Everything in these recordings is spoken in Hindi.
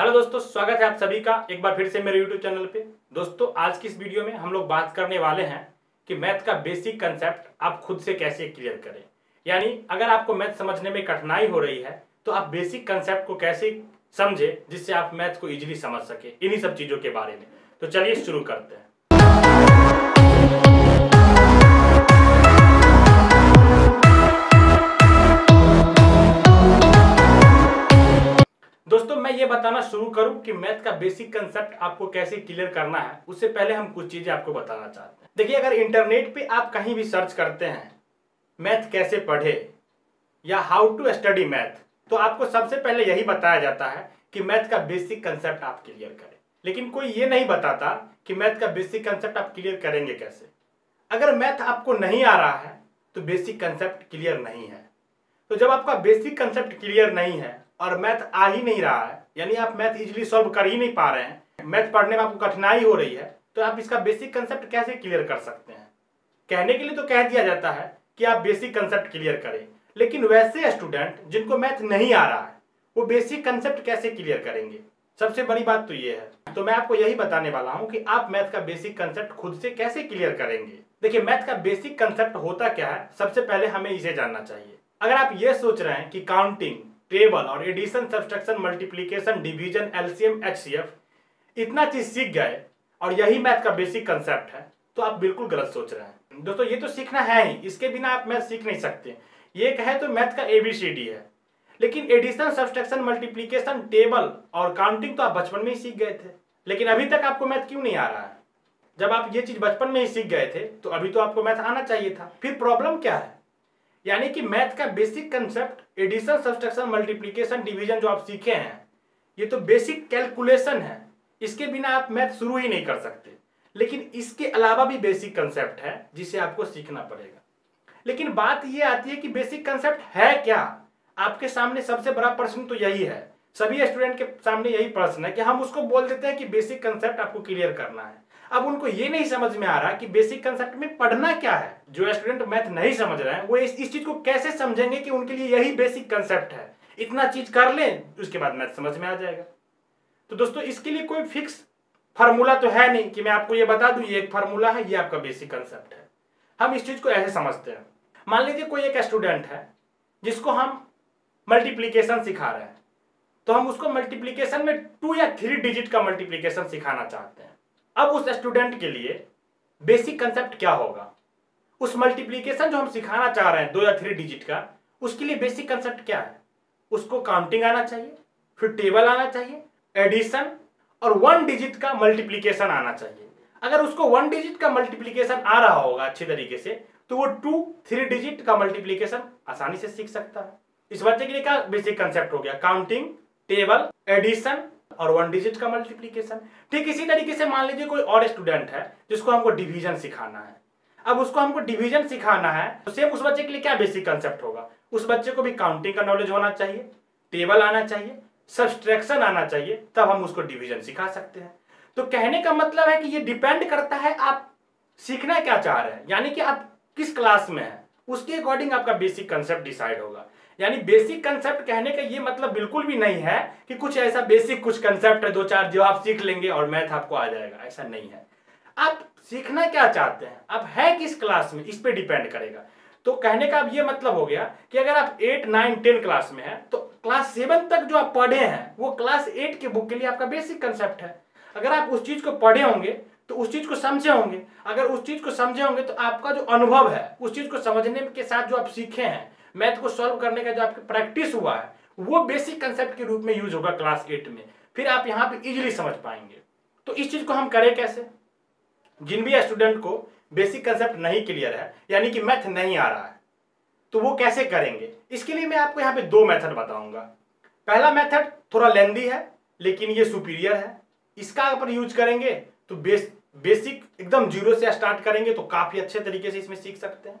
हेलो दोस्तों, स्वागत है आप सभी का एक बार फिर से मेरे यूट्यूब चैनल पे। दोस्तों, आज की इस वीडियो में हम लोग बात करने वाले हैं कि मैथ का बेसिक कंसेप्ट आप खुद से कैसे क्लियर करें। यानी अगर आपको मैथ समझने में कठिनाई हो रही है तो आप बेसिक कंसेप्ट को कैसे समझे, जिससे आप मैथ को इजीली समझ सके, इन्हीं सब चीज़ों के बारे में। तो चलिए शुरू करते हैं। दोस्तों, मैं ये बताना शुरू करूँ कि मैथ का बेसिक कंसेप्ट आपको कैसे क्लियर करना है, उससे पहले हम कुछ चीज़ें आपको बताना चाहते हैं। देखिए, अगर इंटरनेट पे आप कहीं भी सर्च करते हैं मैथ कैसे पढ़े या हाउ टू स्टडी मैथ तो आपको सबसे पहले यही बताया जाता है कि मैथ का बेसिक कंसेप्ट आप क्लियर करें। लेकिन कोई ये नहीं बताता कि मैथ का बेसिक कंसेप्ट आप क्लियर करेंगे कैसे। अगर मैथ आपको नहीं आ रहा है तो बेसिक कंसेप्ट क्लियर नहीं है। तो जब आपका बेसिक कंसेप्ट क्लियर नहीं है और मैथ आ ही नहीं रहा है, यानी आप मैथ इजिली सॉल्व कर ही नहीं पा रहे हैं। मैथ पढ़ने में आपको कठिनाई हो रही है तो आप इसका बेसिक कंसेप्ट कैसे क्लियर कर सकते हैं? कहने के लिए तो कह दिया जाता है कि आप बेसिक कंसेप्ट क्लियर करें, लेकिन वैसे स्टूडेंट जिनको मैथ नहीं आ रहा है, वो बेसिक कंसेप्ट कैसे क्लियर करेंगे? सबसे बड़ी बात तो ये है। तो मैं आपको यही बताने वाला हूँ कि आप मैथ का बेसिक कंसेप्ट खुद से कैसे क्लियर करेंगे? देखिए, मैथ का बेसिक कंसेप्ट होता क्या है, सबसे पहले हमें इसे जानना चाहिए। अगर आप ये सोच रहे हैं कि काउंटिंग टेबल और addition subtraction multiplication division LCM HCF इतना चीज़ सीख गए और यही मैथ का बेसिक कंसेप्ट है तो आप बिल्कुल गलत सोच रहे हैं। दोस्तों, ये तो सीखना है ही, इसके बिना आप मैथ सीख नहीं सकते। ये कहे तो मैथ का एबीसीडी है। लेकिन एडिशन सब्सट्रक्शन मल्टीप्लीकेशन टेबल और काउंटिंग तो आप बचपन में ही सीख गए थे। लेकिन अभी तक आपको मैथ क्यों नहीं आ रहा है? जब आप ये चीज़ बचपन में ही सीख गए थे तो अभी तो आपको मैथ आना चाहिए था। फिर प्रॉब्लम क्या है? यानी कि मैथ का basic concept addition subtraction multiplication division जो आप सीखे हैं, ये तो बेसिक कैलकुलेशन है। इसके बिना आप मैथ शुरू ही नहीं कर सकते। लेकिन इसके अलावा भी बेसिक कंसेप्ट है, जिसे आपको सीखना पड़ेगा। लेकिन बात यह आती है कि बेसिक कंसेप्ट है क्या? आपके सामने सबसे बड़ा प्रश्न तो यही है। सभी स्टूडेंट के सामने यही प्रश्न है कि हम उसको बोल देते हैं कि बेसिक कंसेप्ट आपको क्लियर करना है। अब उनको ये नहीं समझ में आ रहा कि बेसिक कंसेप्ट में पढ़ना क्या है। जो स्टूडेंट मैथ नहीं समझ रहे हैं वो इस, इस चीज़ को कैसे समझेंगे कि उनके लिए यही बेसिक कंसेप्ट है? इतना चीज़ कर लें उसके बाद मैथ समझ में आ जाएगा। तो दोस्तों इसके लिए कोई फिक्स फार्मूला तो है नहीं कि मैं आपको ये बता दूँ ये एक फार्मूला है ये आपका बेसिक कंसेप्ट है। हम इस चीज़ को ऐसे समझते हैं। मान लीजिए कोई एक स्टूडेंट है जिसको हम मल्टीप्लीकेशन सिखा रहे हैं। तो हम उसको मल्टीप्लीकेशन में टू या थ्री डिजिट का मल्टीप्लीकेशन सिखाना चाहते हैं। अब उस स्टूडेंट के लिए बेसिक कंसेप्ट क्या होगा? उस मल्टीप्लीकेशन जो हम सिखाना चाह रहे हैं, दो या थ्री डिजिट का, उसके लिए बेसिक कंसेप्ट क्या है? उसको काउंटिंग आना चाहिए, फिर टेबल आना चाहिए एडिशन और वन डिजिट का मल्टीप्लीकेशन आना चाहिए। अगर उसको वन डिजिट का मल्टीप्लीकेशन आ रहा होगा अच्छे तरीके से तो वो टू थ्री डिजिट का मल्टीप्लीकेशन आसानी से सीख सकता है। इस बच्चे के लिए क्या बेसिक कंसेप्ट हो गया? काउंटिंग टेबल एडिशन और वन डिजिट का मल्टीप्लीकेशन ठीक इसी तरीके से मान लीजिए कोई और स्टूडेंट है, जिसको हमको डिवीज़न सिखाना है। अब उसको हमको डिवीज़न सिखाना है तो सेम उस बच्चे के लिए क्या बेसिक कंसेप्ट होगा? उस बच्चे को भी काउंटिंग का नॉलेज होना चाहिए टेबल आना चाहिए सब्सट्रैक्शन आना चाहिए, तब हम उसको डिवीज़न सिखा सकते हैं। तो कहने का मतलब है कि ये डिपेंड करता है आप सीखना क्या चाह रहे हैं। यानी कि आप किस क्लास में हैं, उसके अकॉर्डिंग आपका बेसिक कंसेप्ट डिसाइड होगा। यानी बेसिक कंसेप्ट कहने का ये मतलब बिल्कुल भी नहीं है कि कुछ ऐसा बेसिक कुछ कंसेप्ट है दो चार जो आप सीख लेंगे और मैथ आपको आ जाएगा, ऐसा नहीं है। आप सीखना क्या चाहते हैं? आप है किस क्लास में? इस पर डिपेंड करेगा। तो कहने का अब ये मतलब हो गया कि अगर आप एट नाइन टेन क्लास में हैं तो क्लास सेवन तक जो आप पढ़े हैं, वो क्लास एट के बुक के लिए आपका बेसिक कंसेप्ट है। अगर आप उस चीज़ को पढ़े होंगे तो उस चीज़ को समझे होंगे। अगर उस चीज़ को समझे होंगे तो आपका जो अनुभव है, उस चीज़ को समझने के साथ जो आप सीखे हैं मैथ को सॉल्व करने का जो आपकी प्रैक्टिस हुआ है, वो बेसिक कंसेप्ट के रूप में यूज़ होगा क्लास एट में। फिर आप यहाँ पे इजिली समझ पाएँगे। तो इस चीज़ को हम करें कैसे? जिन भी स्टूडेंट को बेसिक कंसेप्ट नहीं क्लियर है, यानी कि मैथ नहीं आ रहा है तो वो कैसे करेंगे? इसके लिए मैं आपको यहाँ पे दो मेथड बताऊँगा। पहला मेथड थोड़ा लेंदी है, लेकिन ये सुपीरियर है। इसका अगर यूज़ करेंगे तो बेस बेसिक एकदम ज़ीरो से स्टार्ट करेंगे तो काफ़ी अच्छे तरीके से इसमें सीख सकते हैं।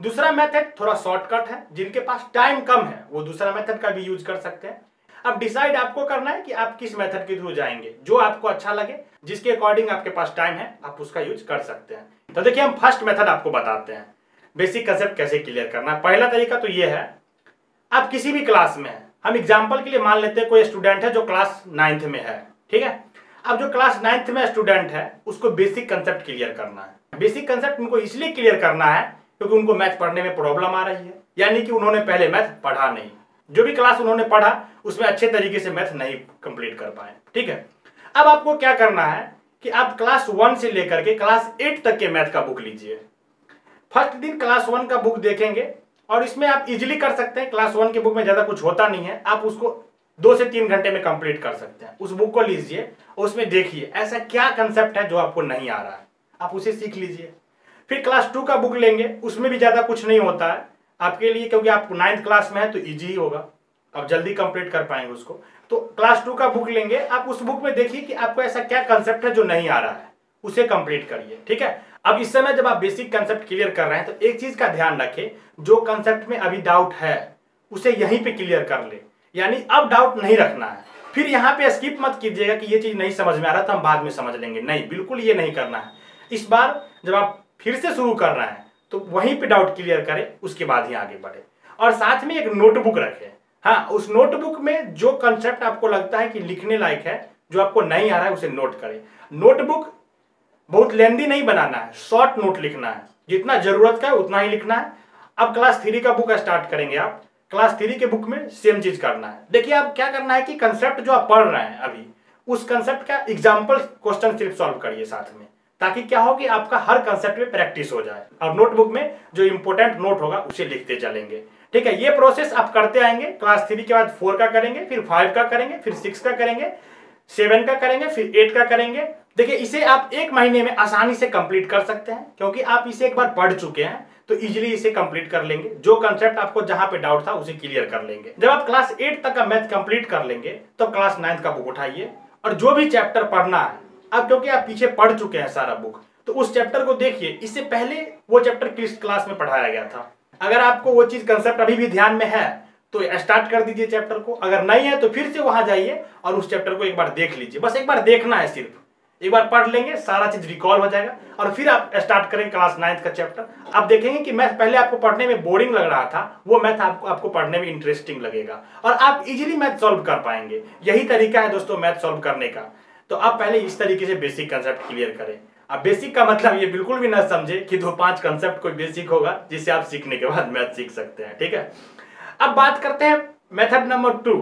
दूसरा मेथड थोड़ा शॉर्टकट है, जिनके पास टाइम कम है, वो दूसरा मेथड का भी यूज़ कर सकते हैं। अब डिसाइड आपको करना है कि आप किस मेथड के थ्रू जाएँगे, जो आपको अच्छा लगे, जिसके अकॉर्डिंग आपके पास टाइम है, आप उसका यूज़ कर सकते हैं। तो देखिए, हम फ़र्स्ट मेथड आपको बताते हैं। बेसिक कंसेप्ट कैसे क्लियर करना है? पहला तरीका तो ये है, आप किसी भी क्लास में हैं, हम एग्ज़ाम्पल के लिए मान लेते हैं, कोई स्टूडेंट है जो क्लास नाइन्थ में है, ठीक है? अब जो क्लास नाइन्थ में स्टूडेंट है, उसको बेसिक कंसेप्ट क्लियर करना है। बेसिक कंसेप्ट उनको इसलिए क्लियर करना है क्योंकि उनको मैथ पढ़ने में प्रॉब्लम आ रही है। यानी कि उन्होंने पहले मैथ पढ़ा नहीं। जो भी क्लास उन्होंने पढ़ा, उसमें अच्छे तरीके से मैथ नहीं कंप्लीट कर पाए। ठीक है? अब आपको क्या करना है कि आप क्लास वन से लेकर के क्लास एट तक के मैथ का बुक लीजिए। फ़र्स्ट दिन क्लास वन का बुक देखेंगे और इसमें आप इजिली कर सकते हैं। क्लास वन के बुक में ज़्यादा कुछ होता नहीं है। आप उसको दो से तीन घंटे में कंप्लीट कर सकते हैं। उस बुक को लीजिए और उसमें देखिए, ऐसा क्या कंसेप्ट है जो आपको नहीं आ रहा है। आप उसे सीख लीजिए। फिर क्लास टू का बुक लेंगे, उसमें भी ज़्यादा कुछ नहीं होता है। आपके लिए क्योंकि आप नाइन्थ क्लास में है तो ईजी ही होगा। आप जल्दी कंप्लीट कर पाएँगे उसको। तो क्लास टू का बुक लेंगे। आप उस बुक में देखिए कि आपको ऐसा क्या कंसेप्ट है जो नहीं आ रहा है। उसे कंप्लीट करिए, ठीक है? अब इस समय जब आप बेसिक कंसेप्ट क्लियर कर रहे हैं तो एक चीज़ का ध्यान रखें, जो कंसेप्ट में अभी डाउट है, उसे यहीं पे क्लियर कर ले। यानी अब डाउट नहीं रखना है। फिर यहाँ पे स्किप मत कीजिएगा कि ये चीज़ नहीं समझ में आ रहा तो हम बाद में समझ लेंगे। नहीं, बिल्कुल ये नहीं करना है। इस बार जब आप फिर से शुरू कर रहे हैं तो वहीं पे डाउट क्लियर करें, उसके बाद ही आगे बढ़े। और साथ में एक नोटबुक रखें। हाँ उस नोटबुक में जो कंसेप्ट आपको लगता है कि लिखने लायक है, जो आपको नहीं आ रहा है, उसे नोट करें। नोटबुक बहुत लेंदी नहीं बनाना है शॉर्ट नोट लिखना है। जितना ज़रूरत का है, उतना ही लिखना है। अब क्लास थ्री का बुक स्टार्ट करेंगे आप। क्लास थ्री के बुक में सेम चीज़ करना है। देखिए आप क्या करना है कि कंसेप्ट जो आप पढ़ रहे हैं अभी, उस कंसेप्ट का एग्ज़ाम्पल क्वेश्चन सिर्फ़ सॉल्व करिए साथ में। ताकि क्या हो कि आपका हर कंसेप्ट में प्रैक्टिस हो जाए। और नोटबुक में जो इंपॉर्टेंट नोट होगा, उसे लिखते चलेंगे। ठीक है, ये प्रोसेस आप करते आएँगे क्लास थ्री के बाद फोर का करेंगे, फिर फाइव का करेंगे, फिर सिक्स का करेंगे सेवन का करेंगे, फिर एट का करेंगे। देखिए, इसे आप एक महीने में आसानी से कंप्लीट कर सकते हैं, क्योंकि आप इसे एक बार पढ़ चुके हैं तो इजीली इसे कंप्लीट कर लेंगे। जो कंसेप्ट आपको जहाँ पे डाउट था, उसे क्लियर कर लेंगे। जब आप क्लास एट तक का मैथ कंप्लीट कर लेंगे तो क्लास नाइन्थ का बुक उठाइए। और जो भी चैप्टर पढ़ना है अब क्योंकि आप पीछे पढ़ चुके हैं सारा बुक तो उस चैप्टर को देखिए। इससे पहले वो चैप्टर किस क्लास में पढ़ाया गया था। अगर आपको वो चीज़ कंसेप्ट अभी भी ध्यान में है तो स्टार्ट कर दीजिए चैप्टर को। अगर नहीं है तो फिर से वहाँ जाइए और उस चैप्टर को एक बार देख लीजिए। बस एक बार देखना है सिर्फ़। एक बार पढ़ लेंगे, सारा चीज़ रिकॉल हो जाएगा और फिर आप स्टार्ट करेंगे क्लास नाइन्थ का चैप्टर आप देखेंगे कि मैथ पहले आपको पढ़ने में बोरिंग लग रहा था, वो मैथ आपको आपको पढ़ने में इंटरेस्टिंग लगेगा और आप इजीली मैथ सॉल्व कर पाएँगे। यही तरीका है दोस्तों मैथ सॉल्व करने का। तो आप पहले इस तरीके से बेसिक कंसेप्ट क्लियर करें। अब बेसिक का मतलब ये बिल्कुल भी ना समझे कि दो पाँच कंसेप्ट कोई बेसिक होगा, जिससे आप सीखने के बाद मैथ सीख सकते हैं, ठीक है? अब बात करते हैं मेथड नंबर टू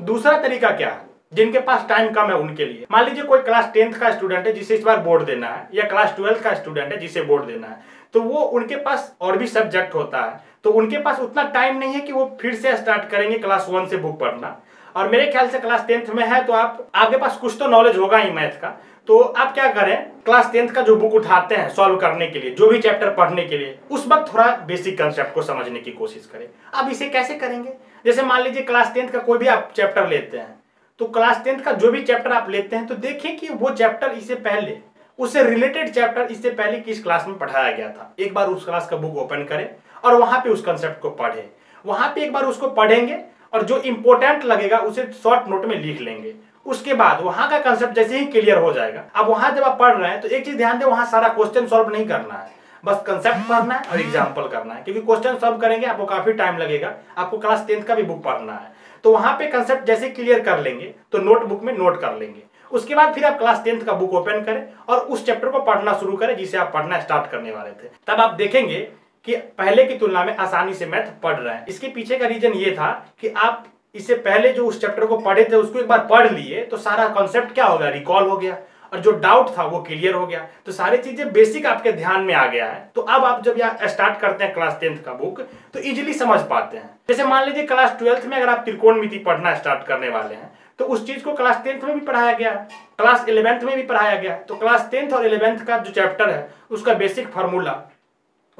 दूसरा तरीका क्या है? जिनके पास टाइम कम है उनके लिए। मान लीजिए कोई क्लास टेंथ का स्टूडेंट है, जिसे इस बार बोर्ड देना है, या क्लास ट्वेल्थ का स्टूडेंट है, जिसे बोर्ड देना है तो वो उनके पास और भी सब्जेक्ट होता है। तो उनके पास उतना टाइम नहीं है कि वो फिर से स्टार्ट करेंगे क्लास वन से बुक पढ़ना। और मेरे ख्याल से क्लास टेंथ में है तो आप, आपके पास कुछ तो नॉलेज होगा ही मैथ का। तो आप क्या करें क्लास टेंथ का जो बुक उठाते हैं सॉल्व करने के लिए, जो भी चैप्टर पढ़ने के लिए, उस वक्त थोड़ा बेसिक कंसेप्ट को समझने की कोशिश करें। अब इसे कैसे करेंगे? जैसे मान लीजिए क्लास टेंथ का कोई भी आप चैप्टर लेते हैं तो क्लास टेंथ का जो भी चैप्टर आप लेते हैं तो देखें कि वो चैप्टर इससे पहले, उससे रिलेटेड चैप्टर इससे पहले किस क्लास में पढ़ाया गया था। एक बार उस क्लास का बुक ओपन करें और वहाँ पे उस कंसेप्ट को पढ़ें। वहाँ पे एक बार उसको पढ़ेंगे और जो इंपॉर्टेंट लगेगा उसे शॉर्ट नोट में लिख लेंगे। उसके बाद वहाँ का कंसेप्ट जैसे ही क्लियर हो जाएगा। अब वहाँ जब आप पढ़ रहे हैं तो एक चीज़ ध्यान दें वहाँ सारा क्वेश्चन सॉल्व नहीं करना है। बस कंसेप्ट पढ़ना है और एग्ज़ाम्पल करना है। क्योंकि क्वेश्चन सॉल्व करेंगे आपको काफ़ी टाइम लगेगा। आपको क्लास टेंथ का भी बुक पढ़ना है। तो वहाँ पे कंसेप्ट जैसे क्लियर कर लेंगे तो नोटबुक में नोट कर लेंगे। उसके बाद फिर आप क्लास टेंथ का बुक ओपन करें और उस चैप्टर को पढ़ना शुरू करें जिसे आप पढ़ना स्टार्ट करने वाले थे। तब आप देखेंगे कि पहले की तुलना में आसानी से मैथ पढ़ रहे हैं। इसके पीछे का रीजन ये था कि आप इससे पहले जो उस चैप्टर को पढ़े थे, उसको एक बार पढ़ लिए तो सारा कॉन्सेप्ट क्या हो गया रिकॉल हो गया। और जो डाउट था, वो क्लियर हो गया। तो सारी चीज़ें बेसिक आपके ध्यान में आ गया है। तो अब आप जब यहाँ स्टार्ट करते हैं क्लास टेंथ का बुक तो इजिली समझ पाते हैं। जैसे मान लीजिए क्लास ट्वेल्थ में अगर आप त्रिकोण पढ़ना स्टार्ट करने वाले हैं तो उस चीज़ को क्लास टेंथ में भी पढ़ाया गया। क्लास इलेवेंथ में भी पढ़ाया गया। तो क्लास टेंथ और इलेवेंथ का जो चैप्टर है, उसका बेसिक फार्मूला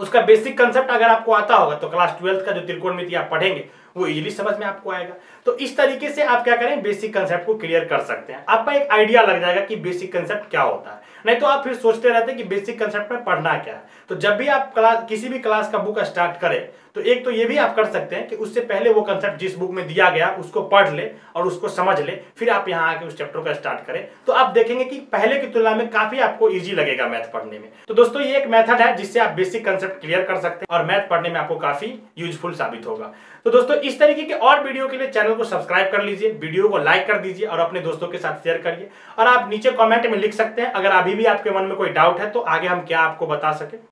उसका बेसिक कंसेप्ट अगर आपको आता होगा तो क्लास ट्वेल्थ का जो त्रिकोण मिति आप पढ़ेंगे, वो इजीली समझ में आपको आएगा। तो इस तरीके से आप क्या करें बेसिक कंसेप्ट को क्लियर कर सकते हैं। आपका एक आइडिया लग जाएगा कि बेसिक कंसेप्ट क्या होता है। नहीं तो आप फिर सोचते रहते हैं कि बेसिक कंसेप्ट में पढ़ना क्या है। तो जब भी आप क्लास किसी भी क्लास का बुक स्टार्ट करें तो एक तो ये भी आप कर सकते हैं कि उससे पहले वो कंसेप्ट जिस बुक में दिया गया, उसको पढ़ ले और उसको समझ ले, फिर आप यहाँ आके उस चैप्टर का स्टार्ट करें। तो आप देखेंगे कि पहले की तुलना में काफ़ी आपको इजी लगेगा मैथ पढ़ने में। तो दोस्तों, ये एक मेथड है जिससे आप बेसिक कंसेप्ट क्लियर कर सकते हैं और मैथ पढ़ने में आपको काफ़ी यूजफुल साबित होगा। तो दोस्तों, इस तरीके के और वीडियो के लिए चैनल को सब्सक्राइब कर लीजिए वीडियो को लाइक कर दीजिए और अपने दोस्तों के साथ शेयर करिए। और आप नीचे कमेंट में लिख सकते हैं, अगर अभी भी आपके मन में कोई डाउट है तो आगे हम क्या आपको बता सके।